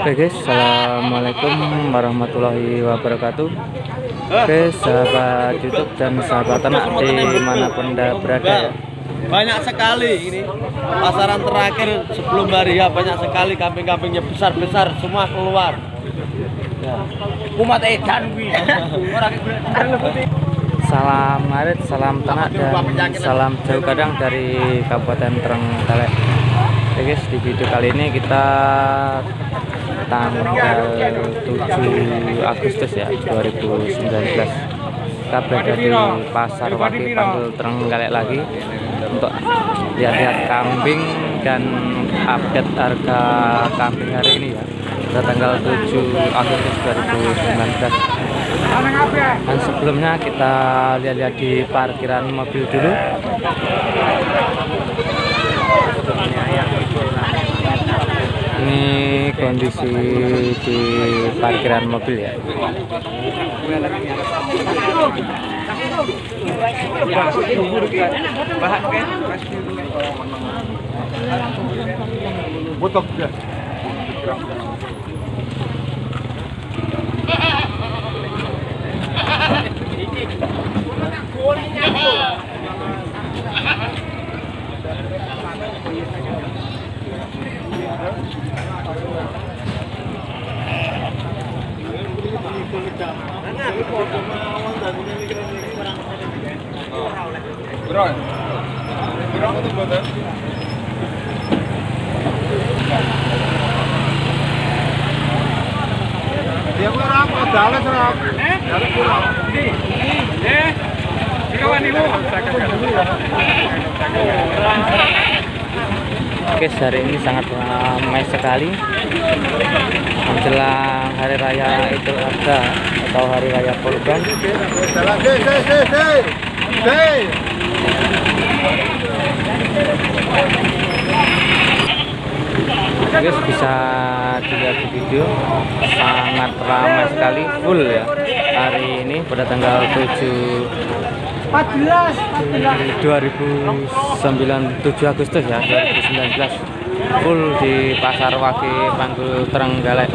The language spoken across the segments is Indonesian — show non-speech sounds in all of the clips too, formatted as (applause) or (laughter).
Oke guys, assalamualaikum warahmatullahi wabarakatuh. Oke sahabat YouTube dan sahabat ternak di mana pun anda berada ya. banyak sekali ini pasaran terakhir sebelum hari ya banyak sekali kambing-kambingnya besar-besar semua keluar ya. umat edan (laughs) Salam ngarit, salam ternak dan salam jauh kadang dari Kabupaten Trenggalek. Oke guys, di video kali ini kita tanggal 7 Agustus ya 2019 kita berada di pasar Waki Panggul Trenggalek lagi. Untuk lihat-lihat kambing dan update harga kambing hari ini ya. Pada tanggal 7 Agustus 2019 dan sebelumnya kita lihat-lihat di parkiran mobil dulu. Ini kondisi di parkiran mobil ya Bro. Dia kurang, dalek kurang. Eh? Dalek kurang. Ndi? Ndi? Eh? Oke, hari ini sangat ramai sekali. Menjelang hari raya Idul Adha atau hari raya Kurban. Guys bisa dilihat di video sangat ramai sekali full ya hari ini pada tanggal 7 2009 7 Agustus ya 2019 full di pasar Waki Panggul Trenggalek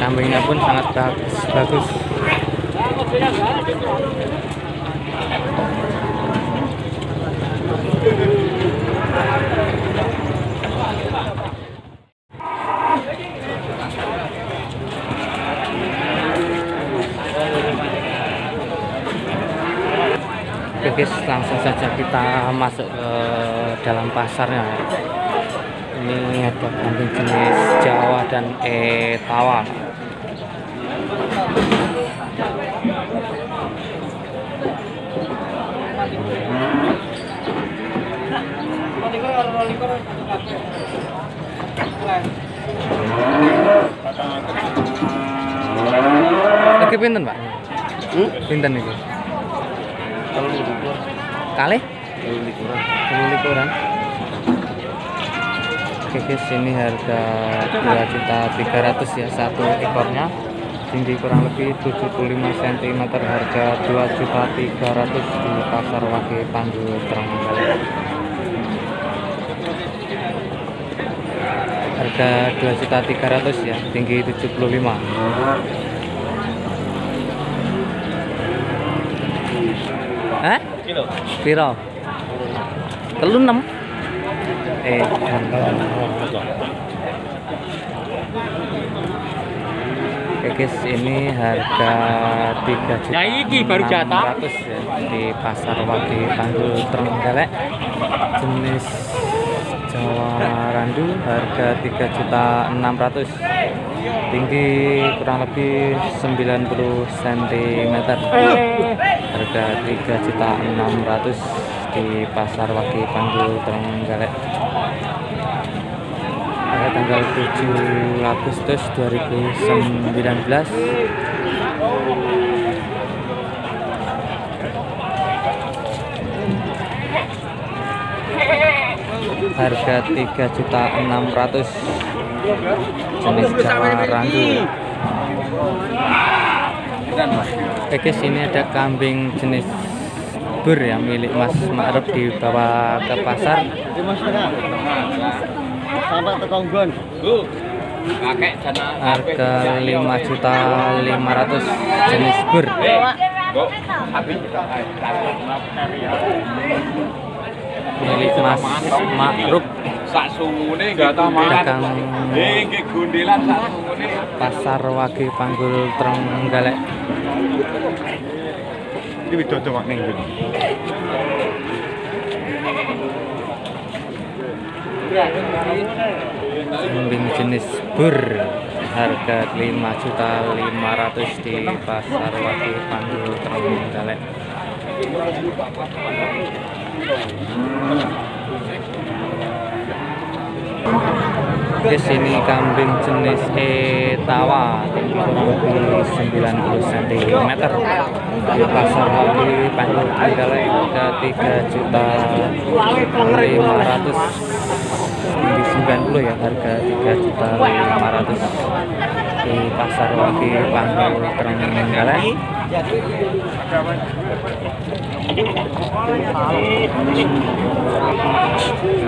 kambingnya pun sangat bagus bagus Oke guys, langsung saja kita masuk ke dalam pasarnya. Ini ada kambing jenis Jawa dan Etawa. Lagi pinten, Pak? Pinten iki? Kali? Telu likuran. Oke guys, ini harga 2 juta 300 ya satu ekornya. Tinggi kurang lebih 75 cm, harga 2 juta 300 di pasar Wage Pandu Trenggalek. Harga 2 juta 300 ya, tinggi 75. Hah? kilo Piro? Telu enam. Eh, Oke guys, ini harga 3 juta Ya, iki baru jatah. 600 ya, di pasar Wage Tanggul Trenggalek jenis Jawa Randu harga 3 juta 600 tinggi kurang lebih 90 cm harga 3.600 di pasar Wage Panggul Trenggalek pada tanggal 7 Agustus 2019 harga 3.600 jenis Jawa Randu. Oke sini ada kambing jenis bur ya milik Mas Ma'ruf dibawa ke pasar. Harga 5 juta 500 jenis bur. Milik Mas Ma'ruf. Sak sungune enggak tahu dagang nggih gundelan sak sungune pasar Wage Panggul Trenggalek iki widodo wak ning kambing jenis bur harga 5 juta 500 di pasar Wage Panggul Trenggalek Oke sini kambing jenis etawa tinggi kurang lebih 90 cm pasar lagi panjang Trenggalek ke 3 juta 500 tinggi 90 ya harga 3 juta 500 di pasar lagi panggul Trenggalek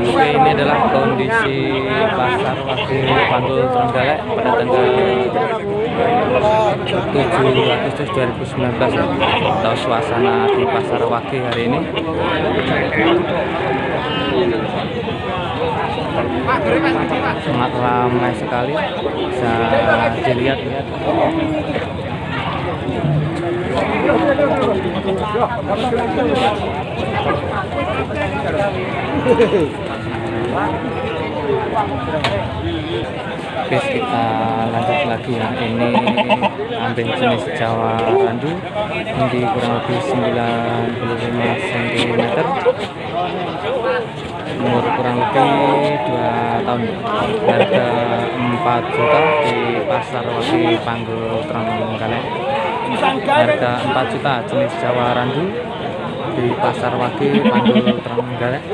Oke, ini adalah kondisi pasar wakil Panggul Trenggalek pada tanggal 7 Agustus 2019 ya. Tahu suasana di pasar wakil hari ini. Sangat ramai sekali. Bisa dilihat-lihat. Oke kita lanjut lagi ya ini kambing jenis Jawa Randu tinggi kurang lebih 95 cm umur kurang lebih 2 tahun. Harga 4 juta di pasar Wagi Panggul Trenggalek. Harga 4 juta jenis Jawa Randu di pasar Wagi Panggul Trenggalek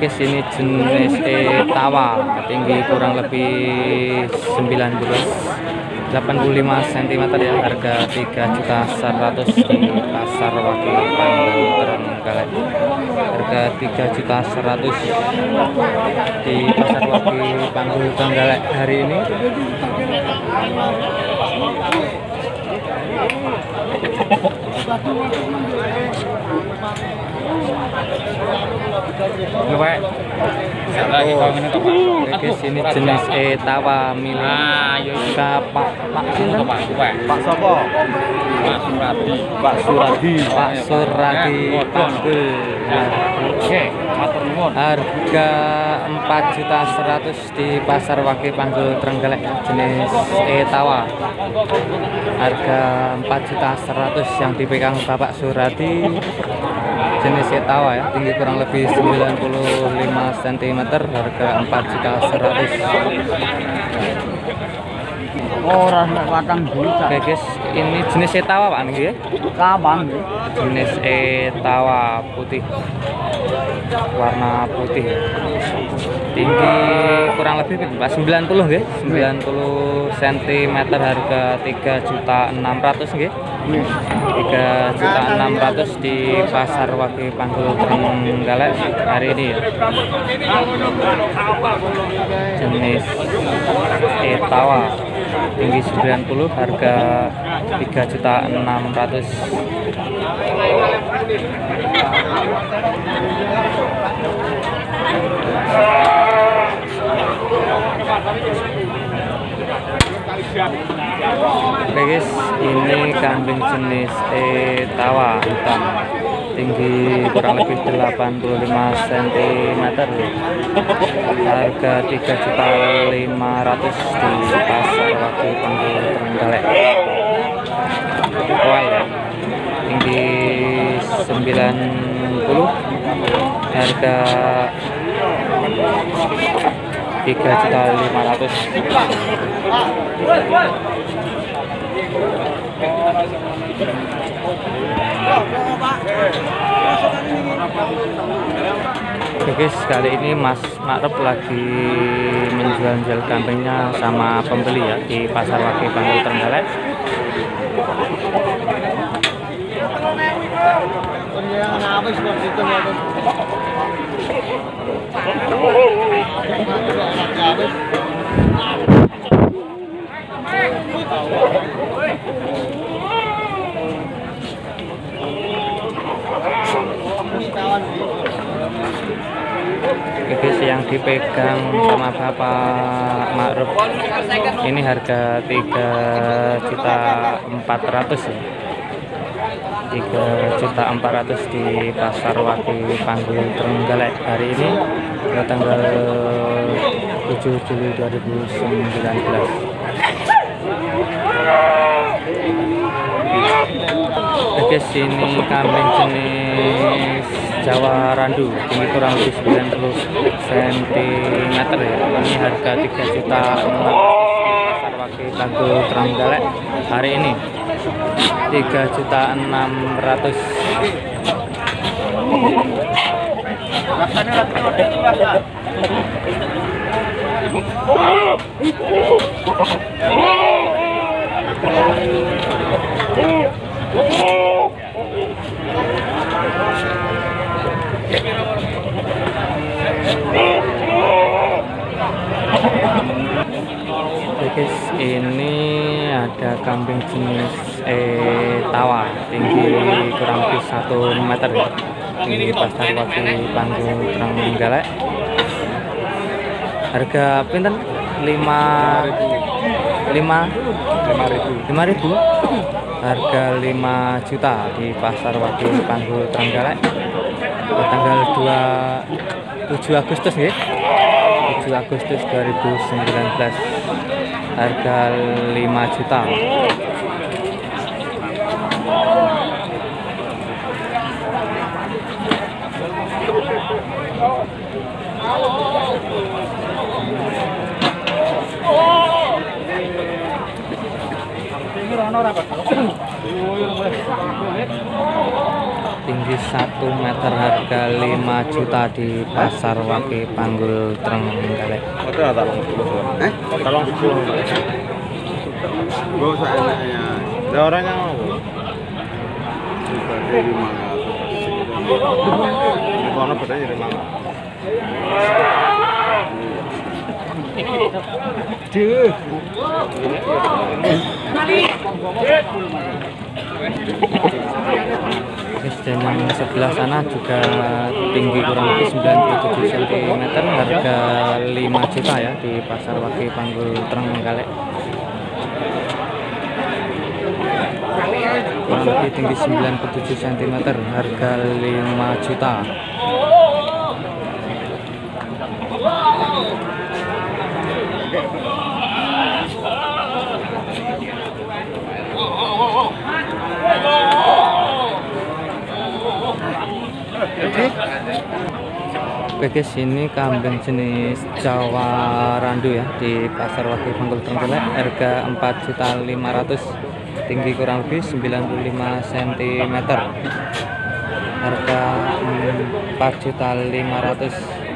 Oke sini jenis etawa tinggi kurang lebih 90 85 cm ya harga 3 juta 100 di pasar wakil Trenggalek harga 3 juta 100 di pasar wakil Trenggalek hari ini lagi kau ngene Oke sini jenis etawa milik Ah, yo Pak. Pak Pak sinten? Pak Sopo? Pak Suradi. Pak Suradi. Pak Suradi. Panggul oke matur nuwun. Harga 4 juta 100 di pasar Wage Panggul Trenggalek jenis etawa. Harga 4 juta 100 yang dipegang Bapak Suradi jenis etawa ya tinggi kurang lebih 95 cm harga 4 juta 100 Ora nek watang juta. Oke guys ini jenis etawa Pak niki ya? Kabang. jenis etawa putih. Warna putih. Tinggi kurang lebih Pak? 90 nggih? 90 cm harga 3 juta 600 nggih 3 juta 600 di pasar Wage Panggul Trenggalek hari ini ya. Jenis etawa tinggi 90 harga 3 juta 600 Oke Oke guys, ini kambing jenis Etawa hitam tinggi kurang lebih 85 cm harga 3 juta 500 di pasar wakil panggil Trenggalek awal ya tinggi 90 harga 3 juta 500 Oke guys, kali ini Mas Makrep lagi menjual-jual kambingnya sama pembeli ya di Pasar Wage Panggul Trenggalek. Yang habis seperti itu ya. Oke guys, yang dipegang sama Bapak Makruf ini harga 3 juta 400 ya. 3 juta 400 di pasar Waki Panggul Trenggalek. Hari ini pada tanggal 7 Juli 2019 Oke sini kambing jenis Jawa Randu tinggi kurang lebih 90 cm ya. Ini harga 3 juta 600 pasar Waki Panggul Trenggalek. Hari ini 3 juta 600 Oke guys, ini ada kambing jenis eh tawa tinggi kurang lebih satu meter. Ya. tinggi pasar waktu panggung Trenggalek harga pinten? Lima lima? Lima ribu. Lima ribu. Harga 5 juta di pasar waktu panggul Trenggalek tanggal 2 7 Agustus ya 7 Agustus 2019 harga 5 juta tinggi 1 meter harga 5 juta di pasar Waki Panggul Trenggalek. Eh? Tolong sepuluh. Gak usah enaknya. Ada mau. Dari lima Di kono bedanya lima Terus dan yang sebelah sana juga tinggi kurang lebih 97 cm harga 5 juta ya di pasar Waki Panggul Trenggalek kurang lebih tinggi 97 cm harga 5 juta Oke sini kambing jenis Jawa Randu ya di pasar Wage Bengkulu Trenggalek harga 4.500 tinggi kurang lebih 95 cm harga 4.500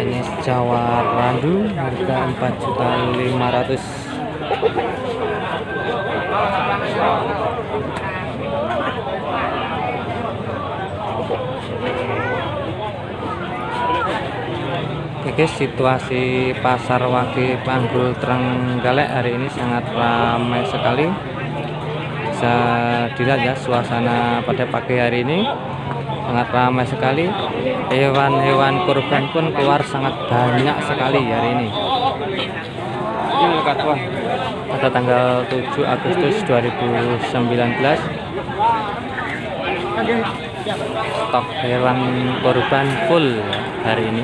jenis Jawa Randu harga 4 juta 500 Oke guys, situasi pasar Wage Panggul Trenggalek hari ini sangat ramai sekali. bisa dilihat ya suasana pada pagi hari ini sangat ramai sekali hewan-hewan kurban pun keluar sangat banyak sekali hari ini. Pada tanggal 7 Agustus 2019 stok hewan kurban full hari ini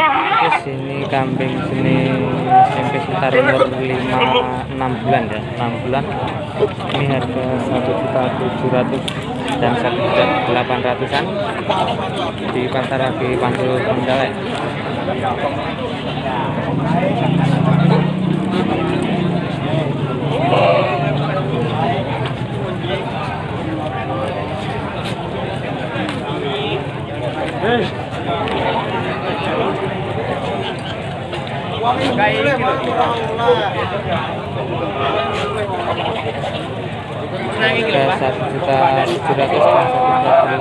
Oke, sini kambing sini SMP sekitar umur 5 6 bulan ya 6 bulan. Ini harga 1 juta 700 dan 1 juta 800an di pasar lagi Pantul Kendalek harga 1 juta 700 dan 1 juta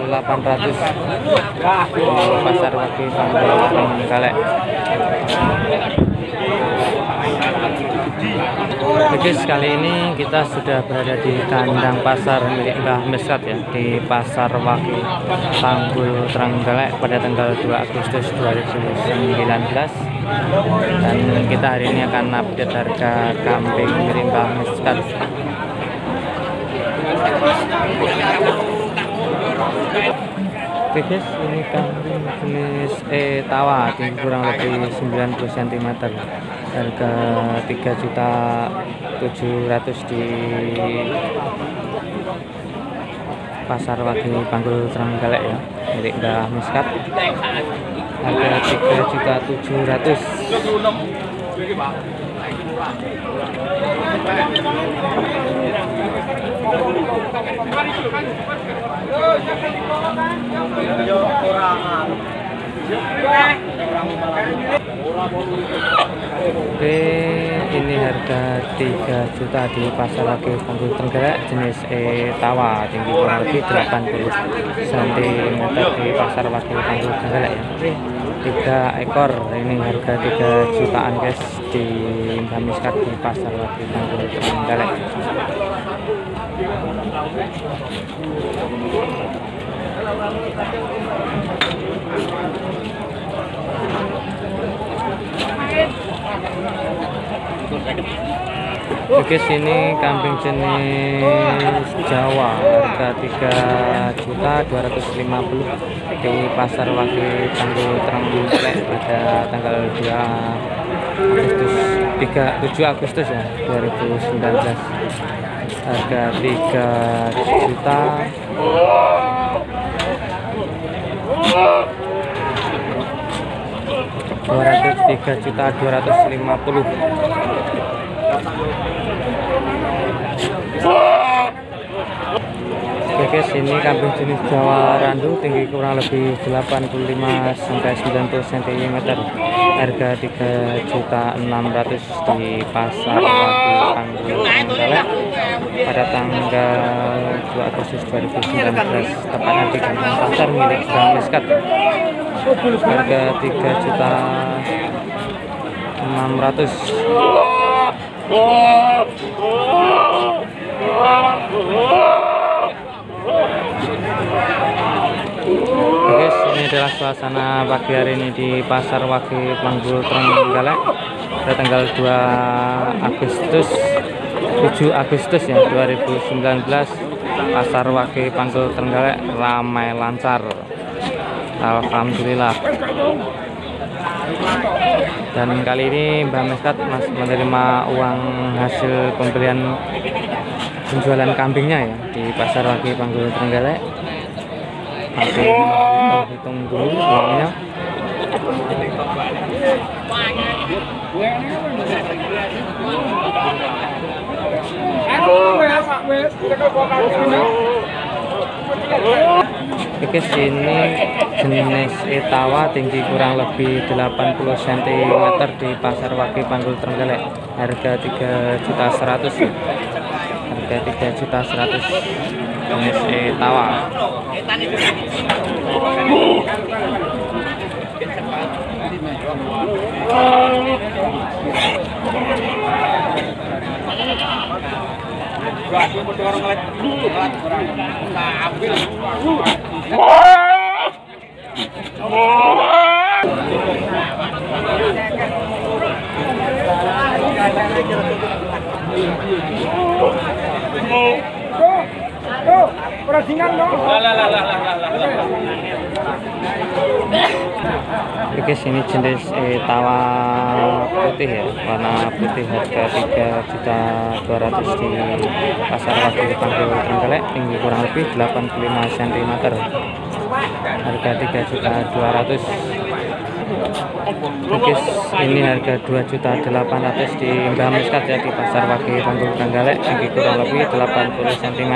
800 di pasar lagi Pantul Kendalek Oke sekali ini kita sudah berada di kandang pasar milik Mbah Meskat ya di Pasar Waki Tanggul Trenggalek pada tanggal 2 Agustus 2019 dan kita hari ini akan update harga kambing milik Mbah Meskat Oke ini kambing jenis E tawa tinggi kurang lebih 90 cm. Harga 3 juta 700 di Pasar Wagi Panggul Trenggalek ya, milik Mbah Miskat. Harga 3 juta 700. Oke, ini harga 3 juta di pasar lagi Panggul Trenggalek jenis E tawa tinggi kurang lebih 80 cm di pasar lagi Panggul Trenggalek ya. Tiga ekor ini harga 3 jutaan guys di Bamiskat di pasar lagi Panggul Trenggalek. Oke sini kambing jenis Jawa harga 3 juta 250 di pasar Wagi Tanggul Trenggalek pada tanggal 2 Agustus 3 7 Agustus ya 2019 harga 3 juta dua ratus tiga juta dua ratus lima puluh Oke guys, ini kambing jenis Jawa Randu tinggi kurang lebih 85 sampai 90 cm. Harga 3 juta 600 di pasar Panggul Trenggalek pada tanggal 2 Agustus 2019 tepatnya di kandang pasar milik Bang Miskat. Harga 3 juta 600 Oke guys, ini adalah suasana pagi hari ini di Pasar Wagi Panggul Trenggalek. Pada tanggal 2 Agustus 7 Agustus ya 2019 Pasar Wagi Panggul Trenggalek ramai lancar Alhamdulillah. Dan kali ini Mbak Meskat masih menerima uang hasil pembelian penjualan kambingnya ya di pasar Wagi Panggul Trenggalek. Masih hitung, dulu uangnya Oke sini jenis etawa tinggi kurang lebih 80 cm di pasar Wagi Panggul Trenggalek. Harga 3 juta 100 harga 3 juta 100 jenis etawa Aku padha karo ngelet Oh. Oke sini jenis etawa putih ya warna putih harga tiga juta dua ratus di pasar waktu Panggul Trenggalek tinggi kurang lebih 85 cm harga tiga juta dua ratus. Oke ini harga dua juta delapan ratus di Mbah Muskat ya di pasar Wage Panggul Trenggalek tinggi kurang lebih 80 cm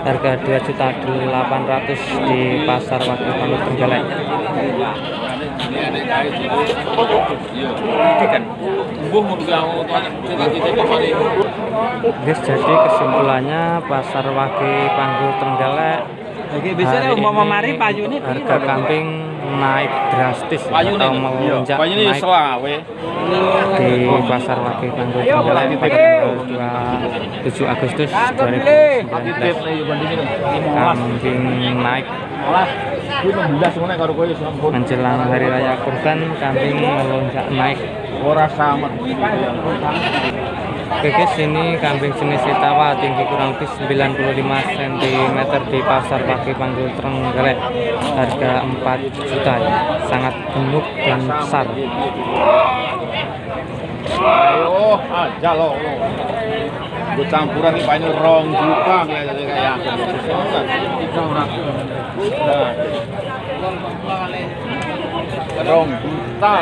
harga dua juta delapan ratus di pasar Wage Panggul Trenggalek Guys, jadi kesimpulannya pasar Wage Panggul Trenggalek Oke, biasanya umpama mari payu ini harga kambing naik drastis ya, atau melonjak Banyak ini naik selawe. di pasar Wage Trenggalek pada tanggal 27 Agustus 2019 kambing naik Kuwi 16 ngene karo kowe sampun. menjelang hari raya kurban kambing melonjak naik. Ora samet. Oke guys, ini kambing jenis etawa tinggi kurang lebih 95 cm di pasar Pagi Panggul Trenggalek. Harga 4 juta. Sangat gemuk dan besar. Ayo, aja lo. Gue campuran iki paling rong juta ngene kayak Rong juta.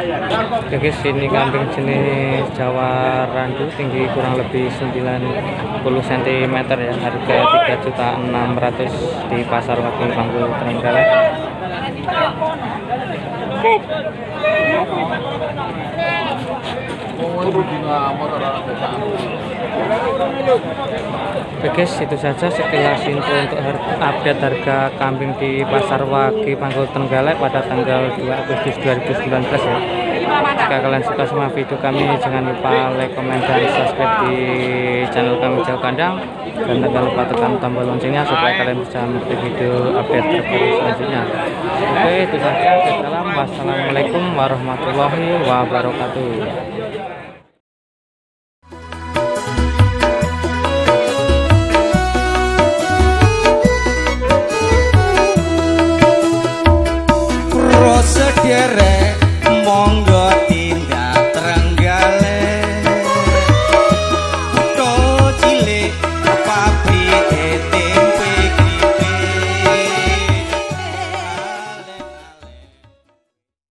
Oke guys, ini kambing jenis Jawa Randu tinggi kurang lebih 90 cm ya. Harga 3 juta 600 di pasar Pagi Panggul Trenggalek. Oke guys, itu saja sekilas info untuk update harga kambing di Pasar Wage Panggul Trenggalek pada tanggal 2 Agustus 2019 ya. Jika kalian suka sama video kami, jangan lupa like, komen, dan subscribe di channel kami Jauh Kandang dan jangan lupa tekan tombol loncengnya supaya kalian bisa mengikuti video update terbaru selanjutnya. Oke, itu saja. Salam. Wassalamualaikum warahmatullahi wabarakatuh.